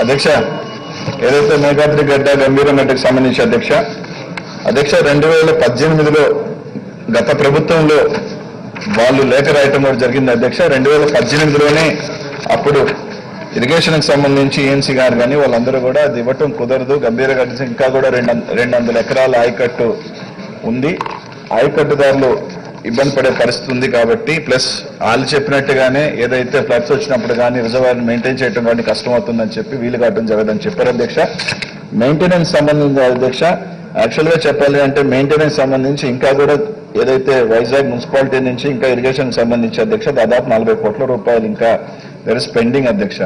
అధ్యక్ష ఏదైతే మేఘాద్రి గడ్డ గంభీర గడ్డకు సంబంధించి అధ్యక్ష అధ్యక్ష రెండు వేల పద్దెనిమిదిలో గత ప్రభుత్వంలో వాళ్ళు లేఖ రాయటం కూడా జరిగింది అధ్యక్ష. రెండు వేల పద్దెనిమిదిలోనే అప్పుడు ఇరిగేషన్కి సంబంధించి ఏఎన్సీ గారు కానీ వాళ్ళందరూ కూడా అది ఇవ్వటం కుదరదు. గంభీరగడ్డ ఇంకా కూడా రెండు రెండు వందల ఎకరాల ఆయకట్టు ఉంది. ఆయకట్టుదారులు ఇబ్బంది పడే పరిస్థితి ఉంది కాబట్టి ప్లస్ వాళ్ళు చెప్పినట్టుగానే ఏదైతే ఫ్లడ్స్ వచ్చినప్పుడు కానీ రిజర్వాయర్ మెయింటైన్ చేయడం కానీ కష్టం అవుతుందని చెప్పి వీలు కావడం జరగదని చెప్పారు అధ్యక్ష. మెయింటెనెన్స్ సంబంధించి అధ్యక్ష యాక్చువల్గా చెప్పాలి అంటే మెయింటెనెన్స్ సంబంధించి ఇంకా కూడా ఏదైతే వైజాగ్ మున్సిపాలిటీ నుంచి ఇంకా ఇరిగేషన్ సంబంధించి అధ్యక్ష దాదాపు నలభై కోట్ల రూపాయలు ఇంకా దర్ ఇస్ పెండింగ్ అధ్యక్ష.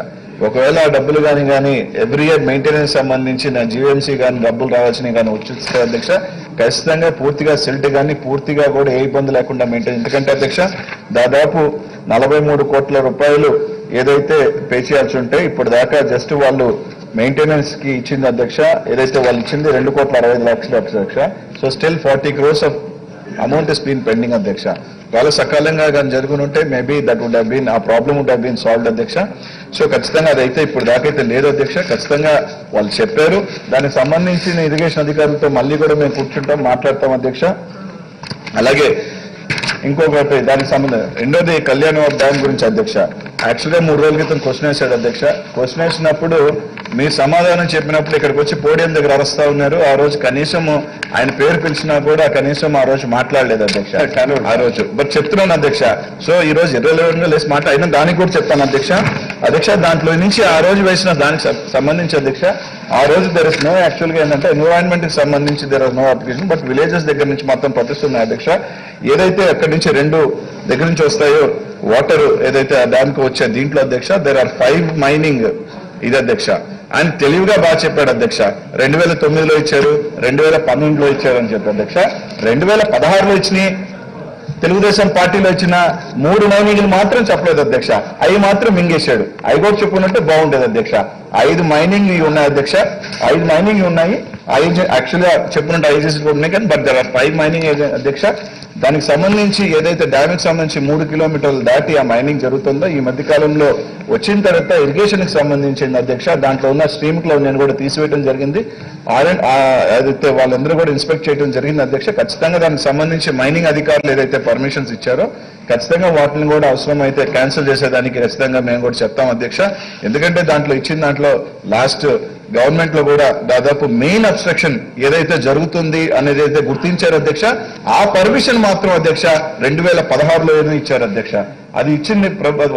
ఒకవేళ ఆ డబ్బులు కానీ కానీ ఎవ్రీ ఇయర్ మెయింటెనెన్స్ సంబంధించి నా జీవీఎంసీ కానీ డబ్బులు రావాల్సినవి కానీ వచ్చిస్తే అధ్యక్ష. ఖచ్చితంగా పూర్తిగా సిల్ట్ కానీ పూర్తిగా కూడా ఏ ఇబ్బంది లేకుండా మెయింటైన్ ఎందుకంటే అధ్యక్ష దాదాపు నలభై మూడు కోట్ల రూపాయలు ఏదైతే పే చేయాల్సి ఉంటే ఇప్పుడు దాకా జస్ట్ వాళ్ళు మెయింటెనెన్స్కి ఇచ్చింది అధ్యక్ష ఏదైతే వాళ్ళు ఇచ్చింది రెండు కోట్ల అరవై లక్షలు లక్షల అధ్యక్ష. So still forty crores of amount is been pending అధ్యక్ష. వాళ్ళు సకాలంగా కానీ జరుగునుంటే maybe that would have been a problem would have been solved అధ్యక్ష. సో ఖచ్చితంగా అదైతే ఇప్పుడు దాకైతే లేదు అధ్యక్ష. ఖచ్చితంగా వాళ్ళు చెప్పారు. దానికి సంబంధించిన ఇరిగేషన్ అధికారులతో మళ్ళీ కూడా మేము కూర్చుంటాం మాట్లాడతాం అధ్యక్ష. అలాగే ఇంకొకటి దానికి సంబంధం రెండోది కళ్యాణ డ్యామ్ గురించి అధ్యక్ష. యాక్చువల్గా మూడు రోజుల క్రితం క్వశ్చన్ వేశాడు అధ్యక్ష. క్వశ్చన్ వేసినప్పుడు మీ సమాధానం చెప్పినప్పుడు ఇక్కడికి వచ్చి పోడియం దగ్గర అరుస్తా ఉన్నారు. ఆ రోజు కనీసం ఆయన పేరు పిలిచినా కూడా కనీసం ఆ రోజు మాట్లాడలేదు అధ్యక్ష. ఆ రోజు. బట్ చెప్తున్నాను అధ్యక్ష. సో ఈ రోజు ఇర్రెలవెంట్గా లేసి మాట అయినా దానికి కూడా చెప్తాను అధ్యక్ష. అధ్యక్ష దాంట్లో నుంచి ఆ రోజు వేసిన దానికి సంబంధించి అధ్యక్ష ఆ రోజు దర్ ఇస్ నో యాక్చువల్గా ఏంటంటే ఎన్విరాన్మెంట్కి సంబంధించి there are no application but villages దగ్గర నుంచి మొత్తం ప్రతిస్తున్నాయి అధ్యక్ష. ఏదైతే అక్కడి నుంచి రెండు దగ్గర నుంచి వస్తాయో వాటర్ ఏదైతే ఆ డ్యామ్కి వచ్చే దీంట్లో అధ్యక్ష దర్ ఆర్ ఫైవ్ మైనింగ్ ఇది అధ్యక్ష. ఆయన తెలివిగా బాగా చెప్పాడు అధ్యక్ష. రెండు వేల తొమ్మిదిలో ఇచ్చారు రెండు వేల పన్నెండులో ఇచ్చారు అని చెప్పి అధ్యక్ష. రెండు వేల పదహారులో ఇచ్చినాయి తెలుగుదేశం పార్టీలో ఇచ్చిన మూడు మైనింగ్లు మాత్రం చెప్పలేదు అధ్యక్ష. అవి మాత్రం మింగేశాడు. అవి కూడా చెప్పుకున్నట్టే బాగుండేది అధ్యక్ష. ఐదు మైనింగ్ ఉన్నాయి అధ్యక్ష. ఐదు మైనింగ్ ఉన్నాయి. ఐదు యాక్చువల్గా చెప్పినట్టు ఐజెస్ ఉన్నాయి కానీ but there are five mining అధ్యక్ష. దానికి సంబంధించి ఏదైతే డ్యామ్కి సంబంధించి మూడు కిలోమీటర్లు దాటి ఆ మైనింగ్ జరుగుతుందో ఈ మధ్యకాలంలో వచ్చిన తర్వాత ఇరిగేషన్కి సంబంధించింది అధ్యక్ష. దాంట్లో ఉన్న స్ట్రీమ్లో నేను కూడా తీసివేయడం జరిగింది. ఆర్- ఆ ఏదైతే వాళ్ళందరూ కూడా ఇన్స్పెక్ట్ చేయడం జరిగింది అధ్యక్ష. ఖచ్చితంగా దానికి సంబంధించి మైనింగ్ అధికారులు ఏదైతే పర్మిషన్స్ ఇచ్చారో ఖచ్చితంగా వాటిని కూడా అవసరమైతే క్యాన్సిల్ చేసేదానికి ఖచ్చితంగా మేము కూడా చెప్తాం అధ్యక్ష. ఎందుకంటే దాంట్లో ఇచ్చిన దాంట్లో లాస్ట్ గవర్నమెంట్లో కూడా దాదాపు మెయిన్ అబ్స్ట్రక్షన్ ఏదైతే జరుగుతుంది అనేది అయితే గుర్తించారు అధ్యక్ష ఆ పర్మిషన్ మాత్రం అధ్యక్ష రెండు వేల పదహారులో ఏదో ఇచ్చారు అధ్యక్ష. అది ఇచ్చింది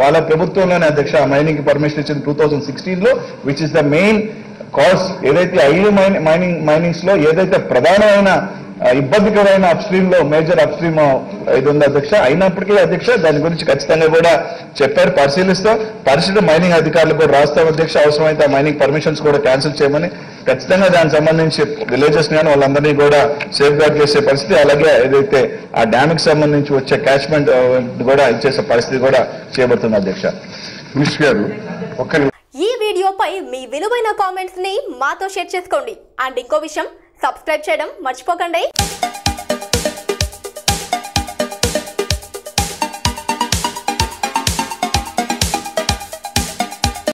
వాళ్ళ ప్రభుత్వంలోనే అధ్యక్ష మైనింగ్ పర్మిషన్ ఇచ్చింది టూ థౌజండ్ సిక్స్టీన్లో which is the main cause ఏదైతే ఐదు మైనింగ్ మైనింగ్స్లో ఏదైతే ప్రధానమైన ఇబ్బందికరమైన అప్స్ట్రీమ్లో మేజర్ అప్స్ట్రీమ్ ఇది ఉంది అధ్యక్ష? అయినప్పటికీ అధ్యక్ష దాని గురించి ఖచ్చితంగా కూడా చెప్పారు పరిశీలిస్తాం. పరిశీలన మైనింగ్ అధికారులు కూడా రాస్తాం అధ్యక్ష. అవసరమైతే ఆ మైనింగ్ పర్మిషన్స్ కూడా క్యాన్సిల్ చేయమని. ఖచ్చితంగా దానికి సంబంధించి విలేజెస్ కానీ వాళ్ళందరినీ కూడా సేఫ్ గార్డ్ చేసే పరిస్థితి అలాగే ఏదైతే ఆ డ్యామ్కి సంబంధించి వచ్చే క్యాచ్మెంట్ కూడా ఇచ్చేసే పరిస్థితి కూడా చేయబడుతుంది అధ్యక్ష. మినిస్టర్ గారు ఒక్క ఈ వీడియోపై మీ విలువైన కామెంట్స్ని మాతో షేర్ చేసుకోండి. అండ్ ఇంకో విషయం సబ్స్క్రైబ్ చేయడం మర్చిపోకండి.